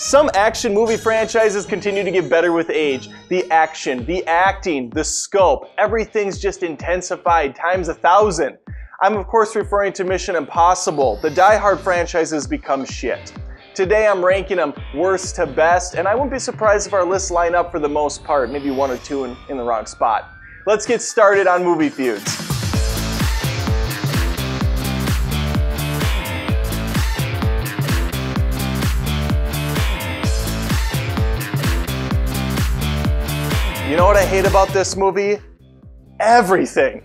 Some action movie franchises continue to get better with age. The action, the acting, the scope, everything's just intensified times a thousand. I'm of course referring to Mission Impossible. The Die Hard franchise has become shit. Today I'm ranking them worst to best, and I wouldn't be surprised if our lists line up for the most part, maybe one or two in, in the wrong spot. Let's get started on movie feuds. You know what I hate about this movie? Everything.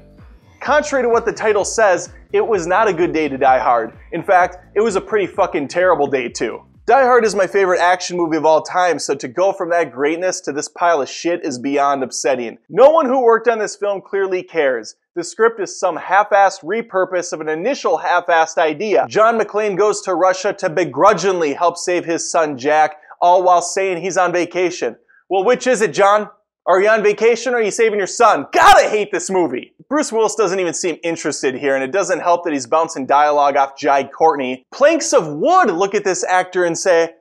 Contrary to what the title says, it was not a good day to Die Hard. In fact, it was a pretty fucking terrible day too. Die Hard is my favorite action movie of all time, so to go from that greatness to this pile of shit is beyond upsetting. No one who worked on this film clearly cares. The script is some half-assed repurpose of an initial half-assed idea. John McClane goes to Russia to begrudgingly help save his son Jack, all while saying he's on vacation. Well, which is it, John? Are you on vacation or are you saving your son? Gotta hate this movie! Bruce Willis doesn't even seem interested here, and it doesn't help that he's bouncing dialogue off Jai Courtney. Planks of wood look at this actor and say,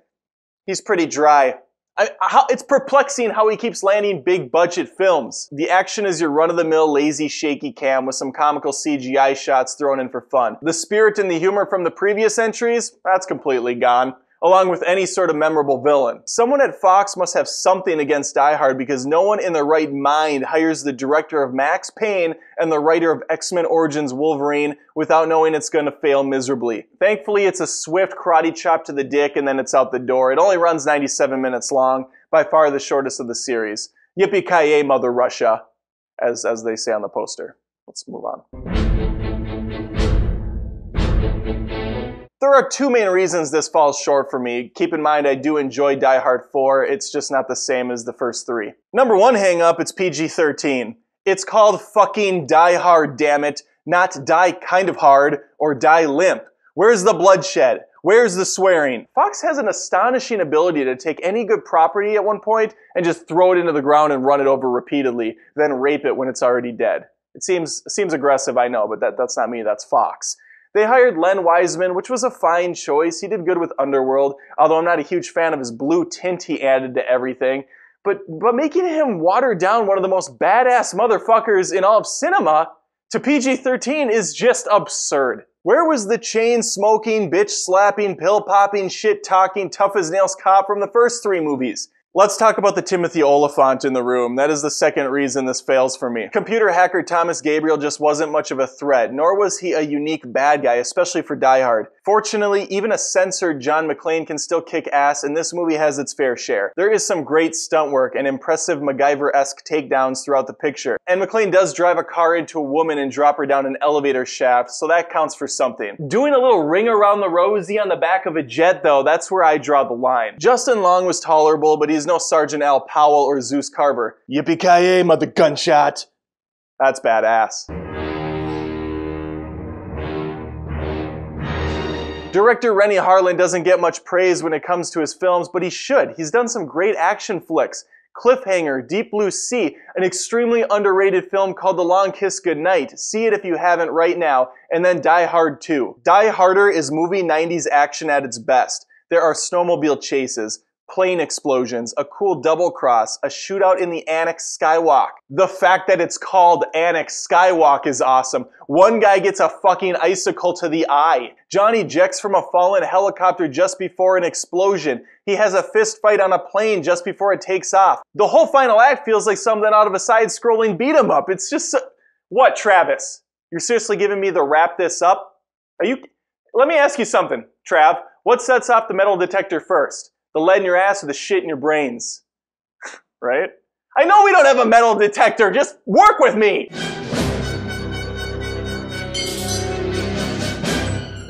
he's pretty dry. I, how, it's perplexing how he keeps landing big budget films. The action is your run of the mill, lazy, shaky cam with some comical CGI shots thrown in for fun. The spirit and the humor from the previous entries, that's completely gone along with any sort of memorable villain. Someone at Fox must have something against Die Hard because no one in their right mind hires the director of Max Payne and the writer of X-Men Origins Wolverine without knowing it's going to fail miserably. Thankfully, it's a swift karate chop to the dick and then it's out the door. It only runs 97 minutes long, by far the shortest of the series. Yippee-ki-yay, Mother Russia, as, as they say on the poster. Let's move on. There are two main reasons this falls short for me. Keep in mind I do enjoy Die Hard 4, it's just not the same as the first three. Number one hang up, it's PG-13. It's called fucking Die Hard, damn it, not Die Kind of Hard or Die Limp. Where's the bloodshed? Where's the swearing? Fox has an astonishing ability to take any good property at one point and just throw it into the ground and run it over repeatedly, then rape it when it's already dead. It seems seems aggressive, I know, but that, that's not me, that's Fox. They hired Len Wiseman, which was a fine choice. He did good with Underworld, although I'm not a huge fan of his blue tint he added to everything. But, but making him water down one of the most badass motherfuckers in all of cinema to PG-13 is just absurd. Where was the chain smoking, bitch slapping, pill popping, shit talking, tough as nails cop from the first three movies? Let's talk about the Timothy Olyphant in the room. That is the second reason this fails for me. Computer hacker Thomas Gabriel just wasn't much of a threat, nor was he a unique bad guy, especially for Die Hard. Fortunately, even a censored John McClane can still kick ass, and this movie has its fair share. There is some great stunt work and impressive MacGyver-esque takedowns throughout the picture. And McClane does drive a car into a woman and drop her down an elevator shaft, so that counts for something. Doing a little ring around the rosy on the back of a jet, though, that's where I draw the line. Justin Long was tolerable, but he's He's no Sergeant Al Powell or Zeus Carver. Yippee-ki-yay, mother gunshot. That's badass. Director Renny Harlin doesn't get much praise when it comes to his films, but he should. He's done some great action flicks. Cliffhanger, Deep Blue Sea, an extremely underrated film called The Long Kiss Goodnight. See it if you haven't right now. And then Die Hard 2. Die Harder is movie 90s action at its best. There are snowmobile chases, plane explosions, a cool double cross, a shootout in the Annex Skywalk. The fact that it's called Annex Skywalk is awesome. One guy gets a fucking icicle to the eye. Johnny ejects from a fallen helicopter just before an explosion. He has a fist fight on a plane just before it takes off. The whole final act feels like something out of a side-scrolling beat 'em up. It's just so... What, Travis? You're seriously giving me the wrap this up? Are you... Let me ask you something, Trav. What sets off the metal detector first? The lead in your ass or the shit in your brains. right? I know we don't have a metal detector, just work with me!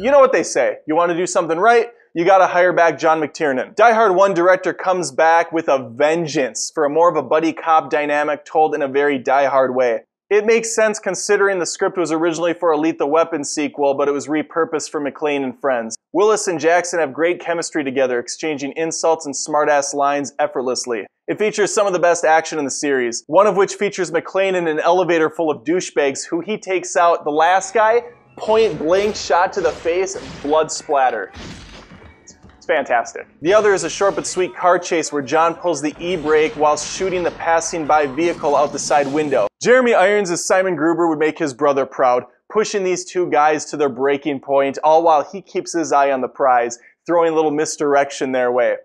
You know what they say. You want to do something right, you gotta hire back John McTiernan. Die Hard 1 director comes back with a vengeance for a more of a buddy cop dynamic told in a very Die Hard way. It makes sense considering the script was originally for a Lethal Weapon sequel, but it was repurposed for McClane and Friends. Willis and Jackson have great chemistry together, exchanging insults and smartass lines effortlessly. It features some of the best action in the series, one of which features McClane in an elevator full of douchebags who he takes out the last guy, point blank shot to the face, blood splatter. It's fantastic. The other is a short but sweet car chase where John pulls the e-brake while shooting the passing by vehicle out the side window. Jeremy Irons as Simon Gruber would make his brother proud, pushing these two guys to their breaking point, all while he keeps his eye on the prize, throwing a little misdirection their way.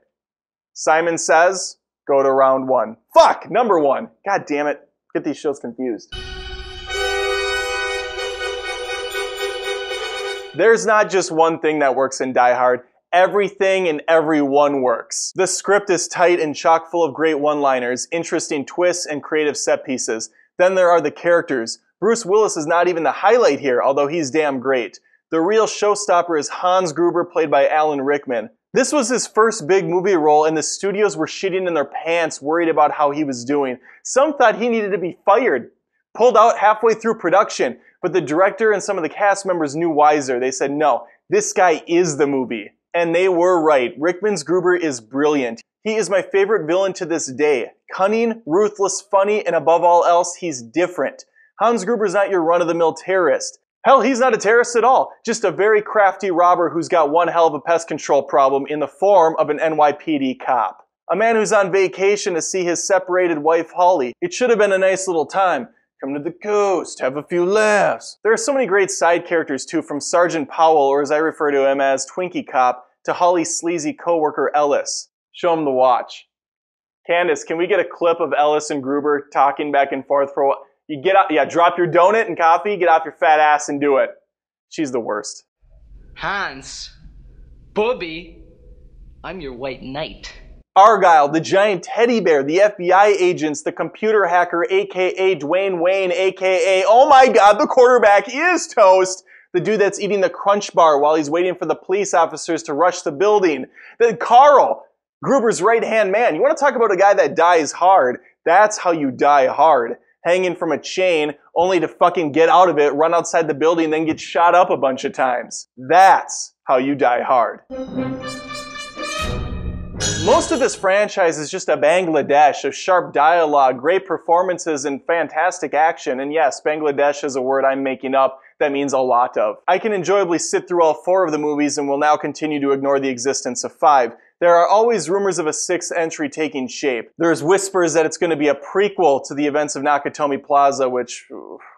Simon says, go to round one. Fuck, number one. God damn it. Get these shows confused. There's not just one thing that works in Die Hard. Everything and everyone works. The script is tight and chock full of great one-liners, interesting twists, and creative set pieces. Then there are the characters. Bruce Willis is not even the highlight here, although he's damn great. The real showstopper is Hans Gruber, played by Alan Rickman. This was his first big movie role, and the studios were shitting in their pants, worried about how he was doing. Some thought he needed to be fired, pulled out halfway through production. But the director and some of the cast members knew wiser. They said, no, this guy is the movie. And they were right. Rickman's Gruber is brilliant. He is my favorite villain to this day. Cunning, ruthless, funny, and above all else, he's different. Hans Gruber's not your run-of-the-mill terrorist. Hell, he's not a terrorist at all. Just a very crafty robber who's got one hell of a pest control problem in the form of an NYPD cop. A man who's on vacation to see his separated wife Holly. It should have been a nice little time. Come to the coast, have a few laughs. There are so many great side characters too, from Sergeant Powell, or as I refer to him as Twinkie Cop, to Holly's sleazy coworker Ellis. Show him the watch. Candace, can we get a clip of Ellis and Gruber talking back and forth for a while? You get out, yeah, drop your donut and coffee, get off your fat ass and do it. She's the worst. Hans, Bobby, I'm your white knight. Argyle, the giant teddy bear, the FBI agents, the computer hacker, aka Dwayne Wayne, aka, oh my god, the quarterback is toast. The dude that's eating the crunch bar while he's waiting for the police officers to rush the building. Then Carl, Gruber's right hand man. You want to talk about a guy that dies hard? That's how you die hard. Hanging from a chain only to fucking get out of it, run outside the building, then get shot up a bunch of times. That's how you die hard. Most of this franchise is just a Bangladesh of sharp dialogue, great performances, and fantastic action. And yes, Bangladesh is a word I'm making up that means a lot of. I can enjoyably sit through all four of the movies and will now continue to ignore the existence of five. There are always rumors of a sixth entry taking shape. There's whispers that it's going to be a prequel to the events of Nakatomi Plaza, which,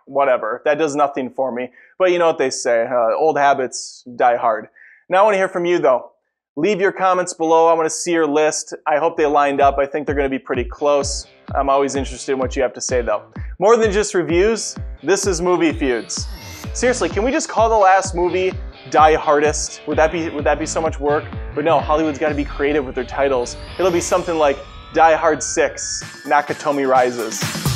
whatever, that does nothing for me. But you know what they say, uh, old habits die hard. Now I want to hear from you though. Leave your comments below. I want to see your list. I hope they lined up. I think they're going to be pretty close. I'm always interested in what you have to say though. More than just reviews, this is Movie Feuds. Seriously, can we just call the last movie Die Hardest? Would that be would that be so much work? But no, Hollywood's got to be creative with their titles. It'll be something like Die Hard 6, Nakatomi Rises.